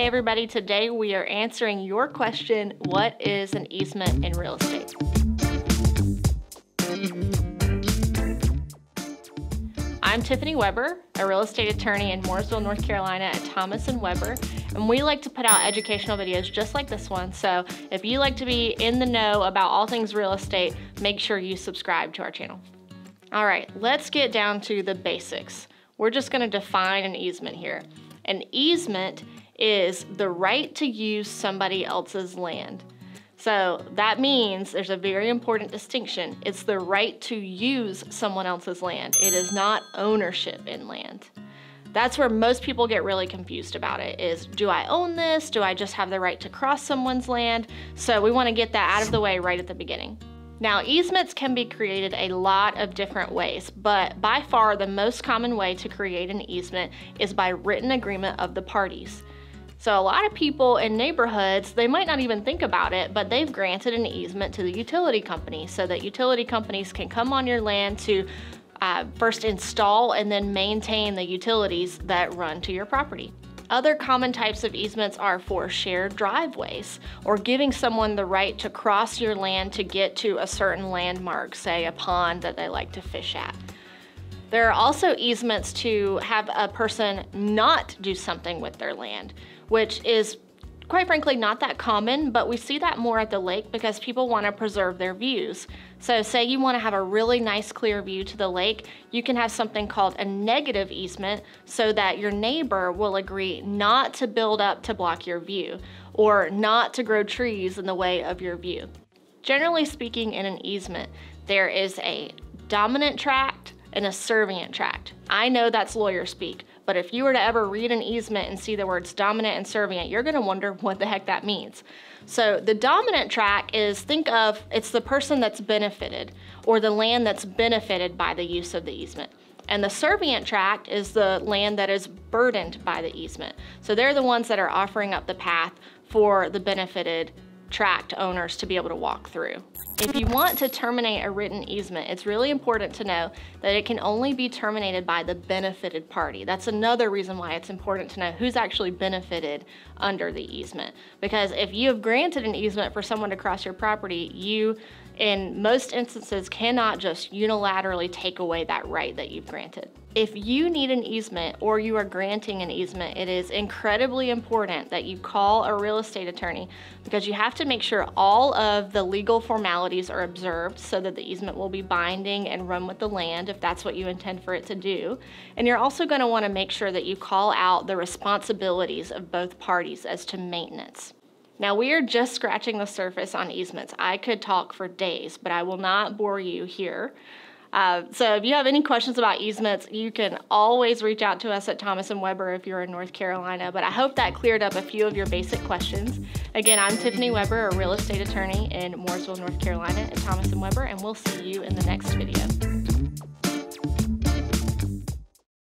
Hey everybody, today we are answering your question, what is an easement in real estate? I'm Tiffany Webber, a real estate attorney in Mooresville, North Carolina at Thomas & Webber, and we like to put out educational videos just like this one. So if you like to be in the know about all things real estate, make sure you subscribe to our channel. All right, let's get down to the basics. We're just gonna define an easement here. An easement is the right to use somebody else's land. So that means there's a very important distinction. It's the right to use someone else's land. It is not ownership in land. That's where most people get really confused about it is do I own this? Do I just have the right to cross someone's land? So we want to get that out of the way right at the beginning. Now, easements can be created a lot of different ways, but by far the most common way to create an easement is by written agreement of the parties. So a lot of people in neighborhoods, they might not even think about it, but they've granted an easement to the utility company so that utility companies can come on your land to uh, first install and then maintain the utilities that run to your property. Other common types of easements are for shared driveways or giving someone the right to cross your land to get to a certain landmark, say a pond that they like to fish at. There are also easements to have a person not do something with their land which is quite frankly not that common, but we see that more at the lake because people want to preserve their views. So say you want to have a really nice clear view to the lake, you can have something called a negative easement so that your neighbor will agree not to build up to block your view or not to grow trees in the way of your view. Generally speaking in an easement, there is a dominant tract and a servient tract. I know that's lawyer speak, but if you were to ever read an easement and see the words dominant and servient, you're gonna wonder what the heck that means. So the dominant tract is, think of, it's the person that's benefited or the land that's benefited by the use of the easement. And the servient tract is the land that is burdened by the easement. So they're the ones that are offering up the path for the benefited tract owners to be able to walk through. If you want to terminate a written easement, it's really important to know that it can only be terminated by the benefited party. That's another reason why it's important to know who's actually benefited under the easement. Because if you have granted an easement for someone to cross your property, you in most instances cannot just unilaterally take away that right that you've granted. If you need an easement or you are granting an easement, it is incredibly important that you call a real estate attorney because you have to make sure all of the legal formalities are observed so that the easement will be binding and run with the land if that's what you intend for it to do. And you're also going to want to make sure that you call out the responsibilities of both parties as to maintenance. Now we are just scratching the surface on easements. I could talk for days, but I will not bore you here. Uh, so if you have any questions about easements, you can always reach out to us at Thomas & Webber if you're in North Carolina, but I hope that cleared up a few of your basic questions. Again, I'm Tiffany Webber, a real estate attorney in Mooresville, North Carolina at Thomas & Webber, and we'll see you in the next video.